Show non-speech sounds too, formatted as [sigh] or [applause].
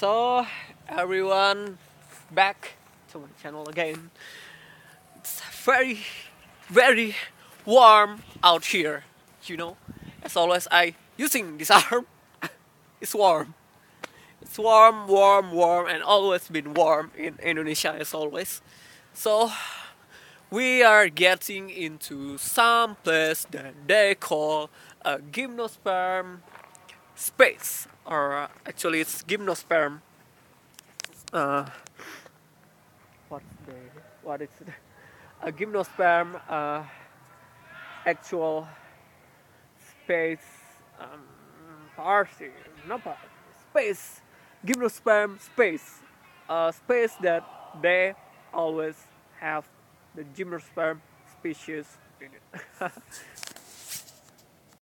So everyone back to my channel again. It's very very warm out here, you know. As always I using this [laughs] arm. it's warm. It's warm, warm, warm and always been warm in Indonesia as always. So we are getting into some place that they call a gymnosperm space or uh, actually it's gymnosperm. Uh, what's the what is it a gymnosperm uh, actual space um, party not party, space gymnosperm space a space that they always have the gymnosperm species in it [laughs]